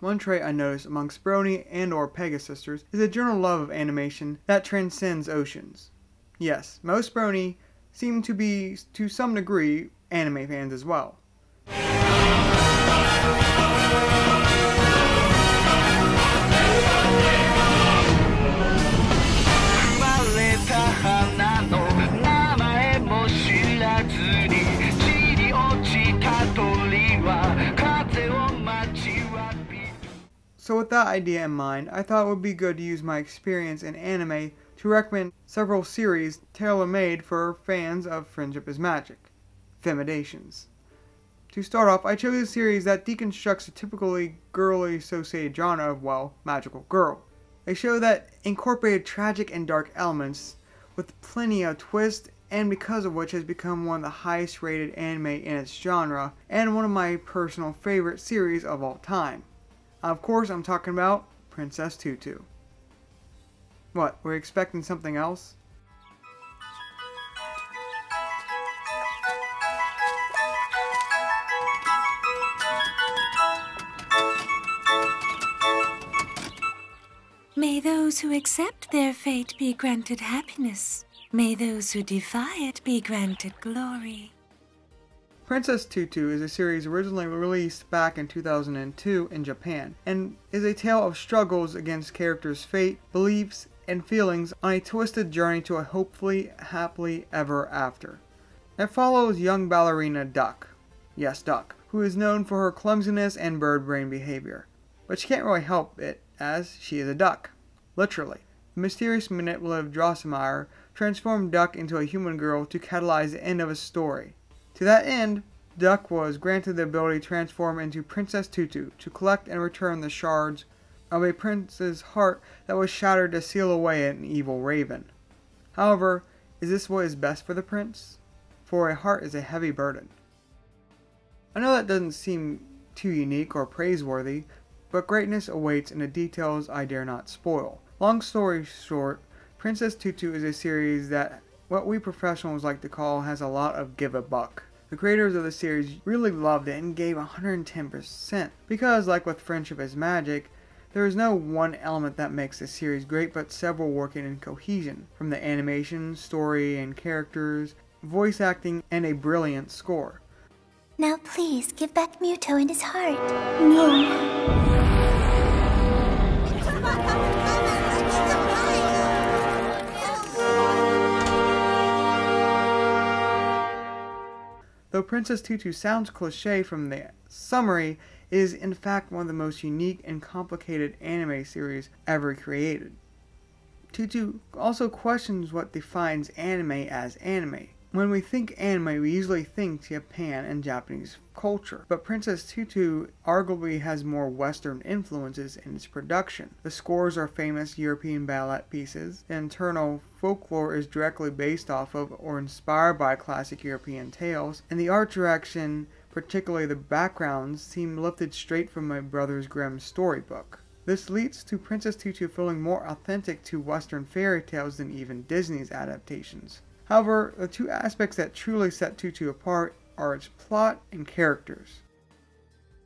One trait I noticed amongst Brony and or Pegasisters is a general love of animation that transcends oceans. Yes, most Brony seem to be, to some degree, anime fans as well. So with that idea in mind, I thought it would be good to use my experience in anime to recommend several series tailor-made for fans of Friendship is Magic, FIM-adations. To start off, I chose a series that deconstructs a typically girly associated genre of, well, magical girl. A show that incorporated tragic and dark elements with plenty of twists and because of which has become one of the highest rated anime in its genre and one of my personal favorite series of all time. Of course, I'm talking about Princess Tutu. What, we're expecting something else? May those who accept their fate be granted happiness. May those who defy it be granted glory. Princess Tutu is a series originally released back in 2002 in Japan and is a tale of struggles against characters' fate, beliefs, and feelings on a twisted journey to a hopefully happily ever after. It follows young ballerina Duck, yes Duck, who is known for her clumsiness and bird brain behavior, but she can't really help it as she is a duck, literally. The mysterious manipulative Drosselmeyer transformed Duck into a human girl to catalyze the end of a story. To that end, Duck was granted the ability to transform into Princess Tutu to collect and return the shards of a prince's heart that was shattered to seal away an evil raven. However, is this what is best for the prince? For a heart is a heavy burden. I know that doesn't seem too unique or praiseworthy, but greatness awaits in the details I dare not spoil. Long story short, Princess Tutu is a series that what we professionals like to call has a lot of give a buck. The creators of the series really loved it and gave 110% because, like with Friendship is Magic, there is no one element that makes the series great, but several working in cohesion, from the animation, story, and characters, voice acting, and a brilliant score. Now please, give back Mytho and his heart. No. Though Princess Tutu sounds cliche from the summary, it is in fact one of the most unique and complicated anime series ever created. Tutu also questions what defines anime as anime. When we think anime, we usually think Japan and Japanese culture, but Princess Tutu arguably has more Western influences in its production. The scores are famous European ballet pieces, the internal folklore is directly based off of or inspired by classic European tales, and the art direction, particularly the backgrounds, seem lifted straight from my Brothers Grimm storybook. This leads to Princess Tutu feeling more authentic to Western fairy tales than even Disney's adaptations. However, the two aspects that truly set Tutu apart are its plot and characters.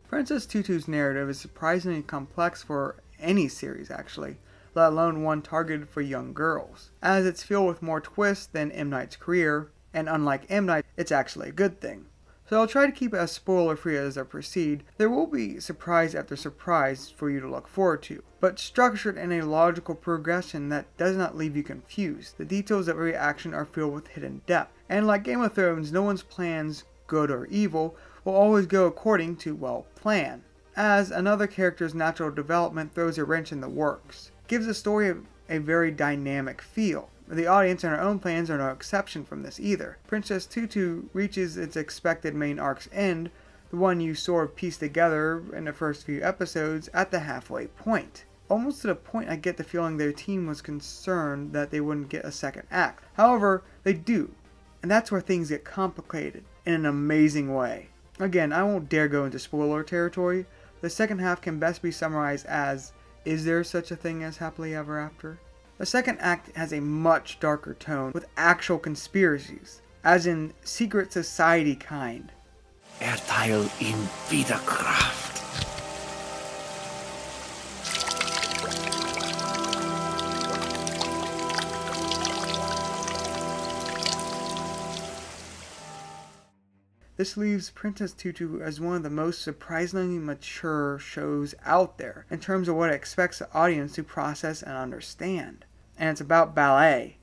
Princess Tutu's narrative is surprisingly complex for any series actually, let alone one targeted for young girls, as it's filled with more twists than M. Night's career, and unlike M. Night, it's actually a good thing. So I'll try to keep it as spoiler free as I proceed. There will be surprise after surprise for you to look forward to, but structured in a logical progression that does not leave you confused. The details of every action are filled with hidden depth. And like Game of Thrones, no one's plans, good or evil, will always go according to, well, plan. As another character's natural development throws a wrench in the works, gives the story a very dynamic feel. The audience and our own plans are no exception from this either. Princess Tutu reaches its expected main arc's end, the one you sort of piece together in the first few episodes, at the halfway point. Almost to the point I get the feeling their team was concerned that they wouldn't get a second act. However, they do, and that's where things get complicated in an amazing way. Again, I won't dare go into spoiler territory. The second half can best be summarized as Is there such a thing as happily ever after? The second act has a much darker tone with actual conspiracies, as in secret society kind. Erteil in Wiederkraft. This leaves Princess Tutu as one of the most surprisingly mature shows out there in terms of what it expects the audience to process and understand. And it's about ballet.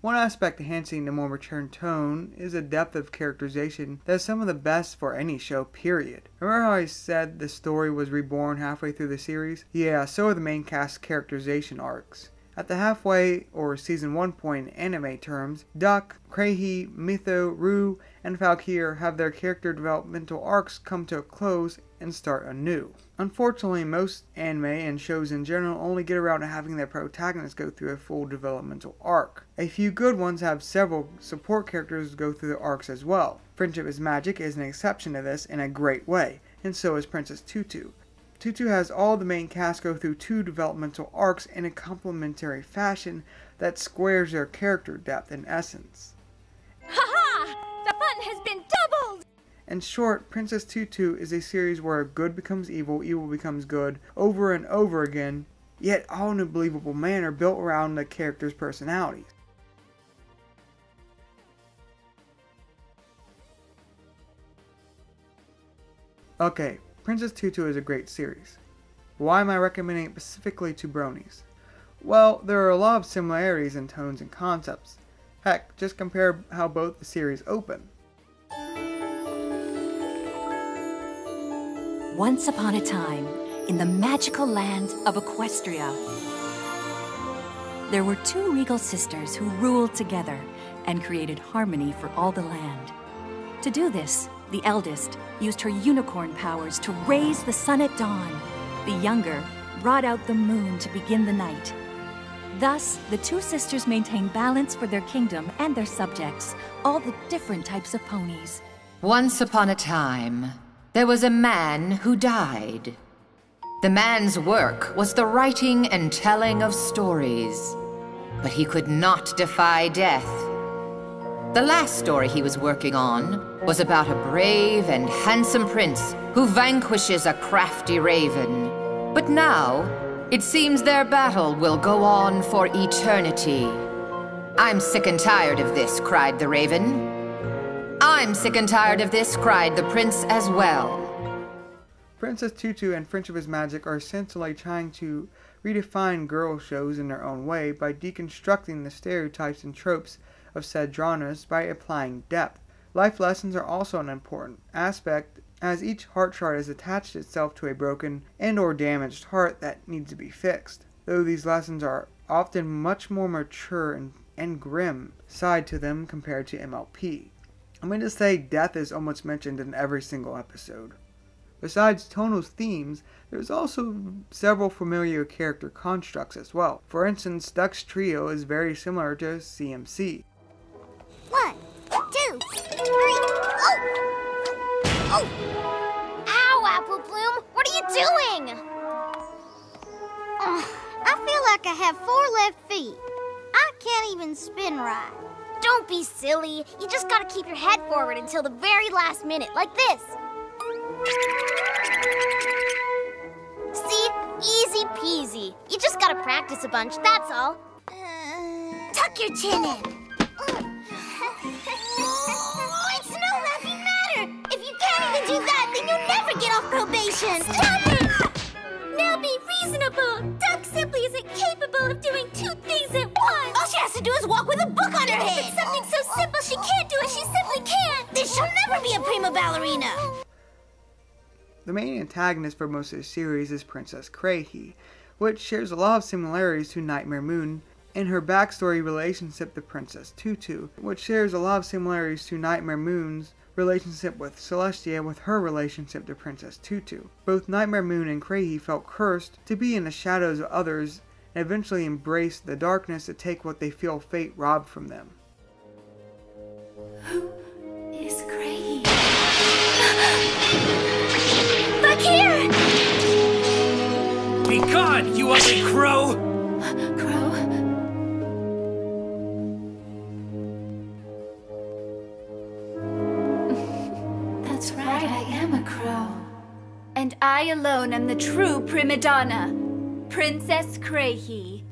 One aspect enhancing the more mature tone is a depth of characterization that is some of the best for any show, period. Remember how I said the story was reborn halfway through the series? Yeah, so are the main cast characterization arcs. At the halfway or season 1 point in anime terms, Duck, Kraehe, Mytho, Rue, and Fakir have their character developmental arcs come to a close and start anew. Unfortunately, most anime and shows in general only get around to having their protagonists go through a full developmental arc. A few good ones have several support characters go through the arcs as well. Friendship is Magic is an exception to this in a great way, and so is Princess Tutu. Tutu has all the main cast go through two developmental arcs in a complementary fashion that squares their character depth and essence. Ha has been doubled! In short, Princess Tutu is a series where good becomes evil, evil becomes good, over and over again, yet all in a believable manner built around the characters' personalities. Okay, Princess Tutu is a great series. Why am I recommending it specifically to bronies? Well, there are a lot of similarities in tones and concepts. Heck, just compare how both the series open. Once upon a time, in the magical land of Equestria, there were two regal sisters who ruled together and created harmony for all the land. To do this, the eldest, used her unicorn powers to raise the sun at dawn. The younger brought out the moon to begin the night. Thus, the two sisters maintain balance for their kingdom and their subjects, all the different types of ponies. Once upon a time, there was a man who died. The man's work was the writing and telling of stories, but he could not defy death. The last story he was working on was about a brave and handsome prince who vanquishes a crafty raven. But now, it seems their battle will go on for eternity. I'm sick and tired of this, cried the raven. I'm sick and tired of this, cried the prince as well. Princess Tutu and Friendship is Magic are essentially trying to redefine girl shows in their own way by deconstructing the stereotypes and tropes of said genres by applying depth. Life lessons are also an important aspect as each heart shard has attached itself to a broken and or damaged heart that needs to be fixed. Though these lessons are often much more mature and, and grim side to them compared to MLP. I'm going to say death is almost mentioned in every single episode. Besides tonal themes, there's also several familiar character constructs as well. For instance, Duck's trio is very similar to CMC. One, two, three. Oh! Oh! Ow, Apple Bloom! What are you doing? I feel like I have four left feet. I can't even spin right. Don't be silly. You just gotta keep your head forward until the very last minute, like this. See? Easy peasy. You just gotta practice a bunch, that's all. Uh. Tuck your chin in. You'll never get off probation! Stop it! Now be reasonable! Duck simply isn't capable of doing two things at once! All she has to do is walk with a book on her If head! it's something so simple she can't do it, she simply can't! Then she'll never be a prima ballerina! The main antagonist for most of the series is Princess Kraehe, which shares a lot of similarities to Nightmare Moon in her backstory relationship to Princess Tutu, which shares a lot of similarities to Nightmare Moon's relationship with Celestia with her relationship to Princess Tutu. Both Nightmare Moon and Kraehe felt cursed to be in the shadows of others and eventually embraced the darkness to take what they feel fate robbed from them. Is Gray? Back here! Be gone, you ugly crow! Crow? And I alone am the true prima donna, Princess Kraehe.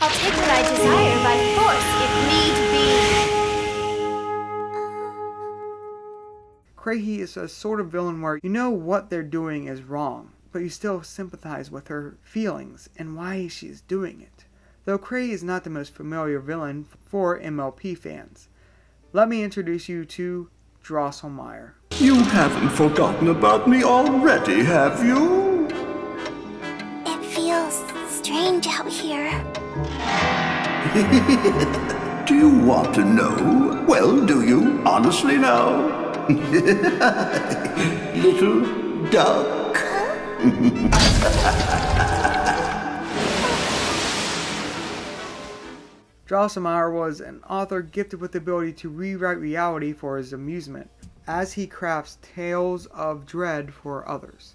I'll take what I desire by force if need be. Kraehe is a sort of villain where you know what they're doing is wrong, but you still sympathize with her feelings and why she's doing it. Though Kraehe is not the most familiar villain for MLP fans. Let me introduce you to Drosselmeyer. You haven't forgotten about me already, have you? It feels strange out here. do you want to know? Well, do you? Honestly now? Little duck. Drosselmeyer was an author gifted with the ability to rewrite reality for his amusement, as he crafts tales of dread for others.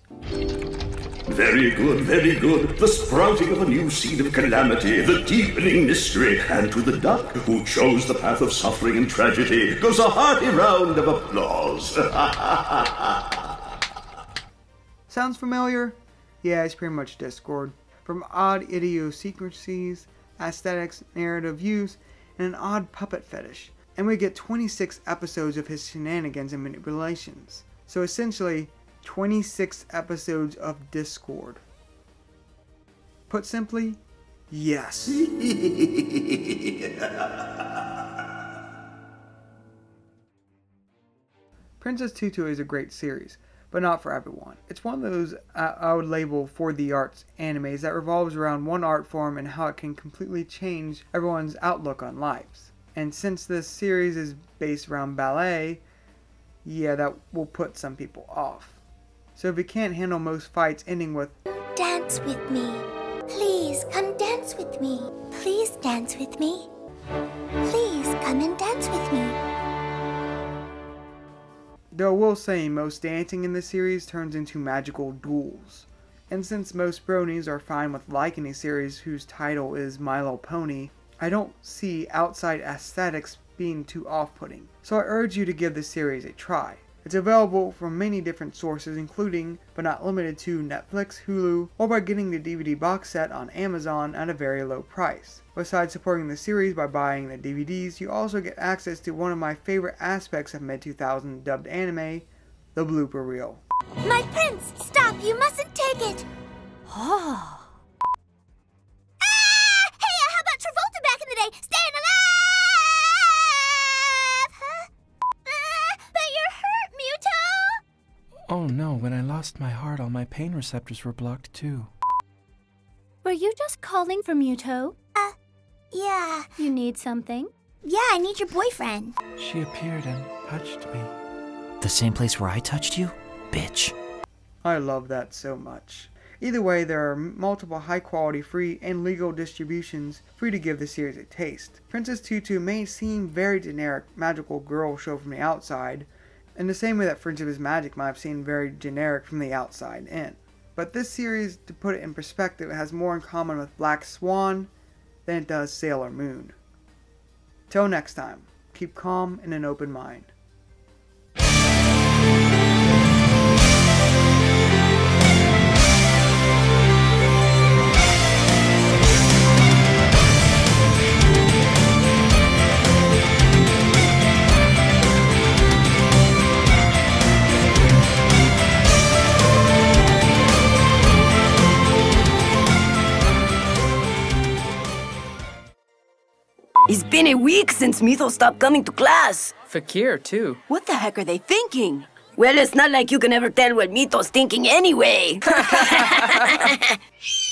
Very good, very good. The sprouting of a new seed of calamity, the deepening mystery, and to the duck who chose the path of suffering and tragedy goes a hearty round of applause. Sounds familiar? Yeah, it's pretty much Discord. From odd idiosyncrasies aesthetics, narrative use, and an odd puppet fetish. And we get 26 episodes of his shenanigans and manipulations. So essentially, 26 episodes of Discord. Put simply, yes. Princess Tutu is a great series, but not for everyone. It's one of those uh, I would label for the arts animes that revolves around one art form and how it can completely change everyone's outlook on lives. And since this series is based around ballet, yeah, that will put some people off. So if you can't handle most fights ending with Dance with me. Please come dance with me. Please dance with me. Please come and dance with me. Though I will say most dancing in this series turns into magical duels. And since most bronies are fine with liking a series whose title is My Little Pony, I don't see outside aesthetics being too off-putting. So I urge you to give this series a try. It's available from many different sources including, but not limited to, Netflix, Hulu, or by getting the DVD box set on Amazon at a very low price. Besides supporting the series by buying the DVDs, you also get access to one of my favorite aspects of mid-2000 dubbed anime, the blooper reel. My prince! Stop! You mustn't take it! Oh. Oh lost my heart, all my pain receptors were blocked too. Were you just calling for Mytho? Uh, yeah. You need something? Yeah, I need your boyfriend. She appeared and touched me. The same place where I touched you? Bitch. I love that so much. Either way, there are multiple high quality free and legal distributions free to give the series a taste. Princess Tutu may seem very generic magical girl show from the outside, in the same way that Friendship is Magic might have seemed very generic from the outside in. But this series, to put it in perspective, has more in common with Black Swan than it does Sailor Moon. Till next time, keep calm and an open mind. Been a week since Mytho's stopped coming to class. Fakir, too. What the heck are they thinking? Well, it's not like you can ever tell what Mytho's thinking anyway.